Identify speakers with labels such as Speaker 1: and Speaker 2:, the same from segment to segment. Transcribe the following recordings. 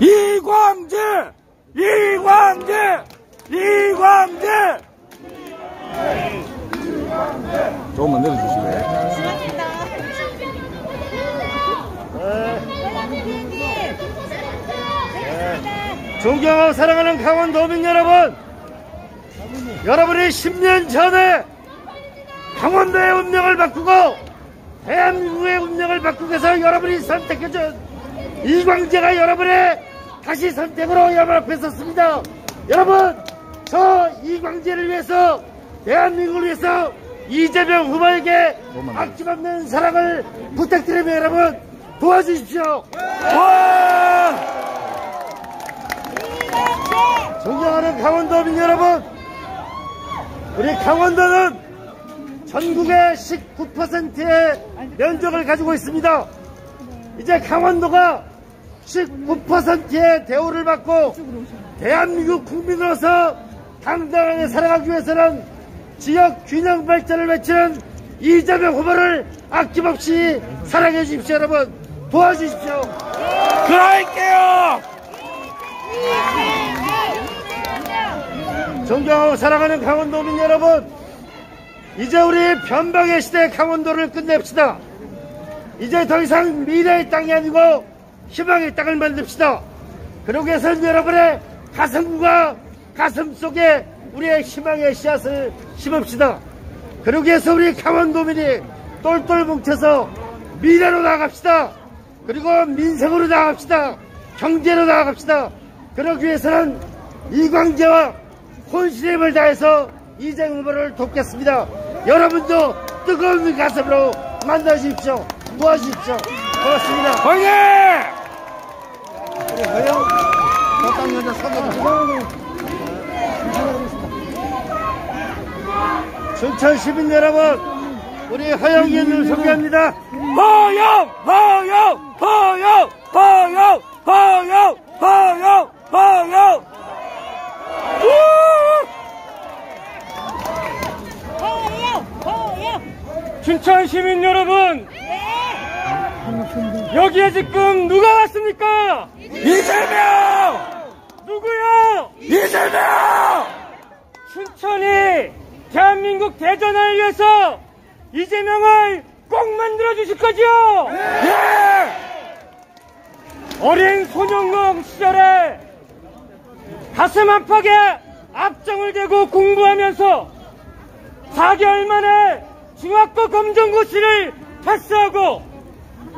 Speaker 1: 이광재! 이광재! 이광재! 조금만 내려주시고요.
Speaker 2: 존경하고 사랑하는 강원도민 여러분, 여러분이 10년 전에 강원도의 운명을 바꾸고 대한민국의 운명을 바꾸기 위해서 여러분이 선택해준 이광재가 여러분의 다시 선택으로 여러분 앞에 섰습니다. 여러분, 저 이광재를 위해서 대한민국을 위해서 이재명 후보에게 아낌없는 사랑을 부탁드리며 여러분 도와주십시오.
Speaker 1: 와!
Speaker 2: 존경하는 강원도민 여러분, 우리 강원도는 전국의 19%의 면적을 가지고 있습니다. 이제 강원도가 19%의 대우를 받고 대한민국 국민으로서 당당하게 살아가기 위해서는 지역 균형 발전을 외치는 이재명 후보를 아낌없이 사랑해 주십시오, 여러분. 도와주십시오.
Speaker 1: 그럴게요!
Speaker 2: 존경하고 사랑하는 강원도민 여러분, 이제 우리 변방의 시대 강원도를 끝냅시다. 이제 더 이상 미래의 땅이 아니고 희망의 땅을 만듭시다. 그러기 위해서는 여러분의 가슴과 가슴 속에 우리의 희망의 씨앗을 심읍시다. 그러기 위해서 우리 강원도민이 똘똘 뭉쳐서 미래로 나아갑시다. 그리고 민생으로 나아갑시다. 경제로 나아갑시다. 그러기 위해서는 이광재와 혼신의 힘을 다해서 이재명 후보를 돕겠습니다. 여러분도 뜨거운 가슴으로 만나주십시오. 도와주십시오. 고맙습니다.
Speaker 1: 화이 팅!
Speaker 2: 춘천 시민 여러분, 우리 허영 의원을 소개합니다.
Speaker 1: 허영! 허영! 허영! 허영! 허영! 허영! 허영!
Speaker 3: 춘천 시민 여러분, 여기에 지금 누가 왔습니까?
Speaker 1: 이재명!
Speaker 3: 누구요?
Speaker 1: 이재명!
Speaker 3: 춘천이 대한민국 대전을 위해서 이재명을 꼭 만들어 주실 거죠?
Speaker 1: 예!
Speaker 3: 어린 소년공 시절에 가슴 아프게 앞장을 대고 공부하면서 4개월 만에 중학교 검정고시를 패스하고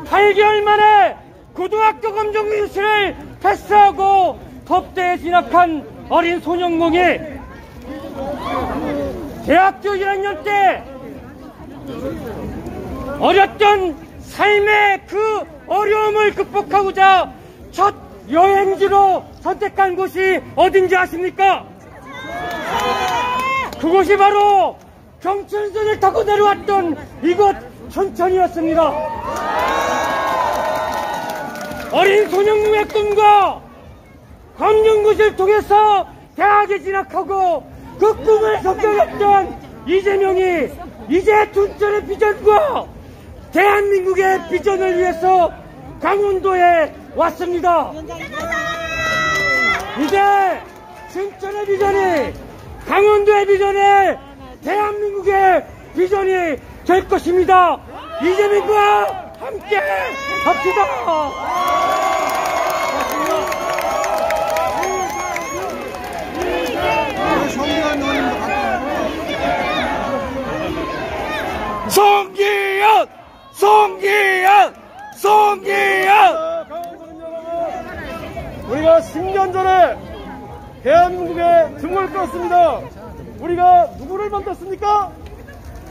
Speaker 3: 8개월 만에 고등학교 검정고시를 패스하고 법대에 진학한 어린 소년공이 대학교 1학년 때 어렸던 삶의 그 어려움을 극복하고자 첫 여행지로 선택한 곳이 어딘지 아십니까? 그곳이 바로 경춘선을 타고 내려왔던 이곳 춘천이었습니다. 어린 소년공의 꿈과 검정고시를 통해서 대학에 진학하고 그 꿈을 성취했던 이재명이 이제 춘천의 비전과 대한민국의 비전을 위해서 강원도에 왔습니다. 이제 춘천의 비전이 강원도의 비전이 대한민국의 비전이 될 것입니다. 이재명과 함께 합시다.
Speaker 1: 송기현! 송기현! 송기현!
Speaker 2: 우리가 10년 전에 대한민국에 등을 껐습니다. 우리가 누구를 만들었습니까?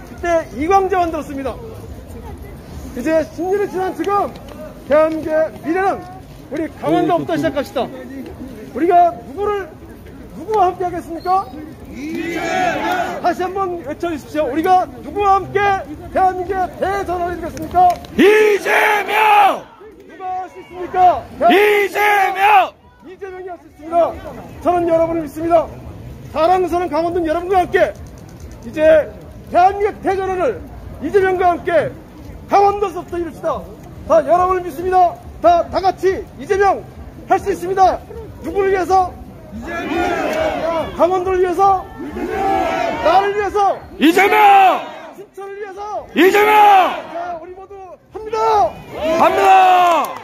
Speaker 2: 그때 이광재 만들었습니다. 이제 10년이 지난 지금 대한민국의 미래는 우리 강원도부터 시작합시다. 우리가 누구를 누구와 함께 하겠습니까? 다시 한번 외쳐주십시오. 우리가 누구와 함께 대한민국의 대전을 이루겠습니까?
Speaker 1: 이재명!
Speaker 2: 누가 할 수 있습니까?
Speaker 1: 이재명!
Speaker 2: 이재명이 할 수 있습니다. 저는 여러분을 믿습니다. 사랑스러운 강원도 여러분과 함께 이제 대한민국 대전을 이재명과 함께 강원도서부터 이룹시다. 다 여러분을 믿습니다. 다, 다 같이 이재명
Speaker 1: 할 수 있습니다. 누구를 위해서? 강원도를 위해서? 나를 위해서?
Speaker 3: 이재명!
Speaker 1: 신천을 위해서?
Speaker 3: 이재명!
Speaker 1: 자, 우리 모두 합니다!
Speaker 3: 갑니다!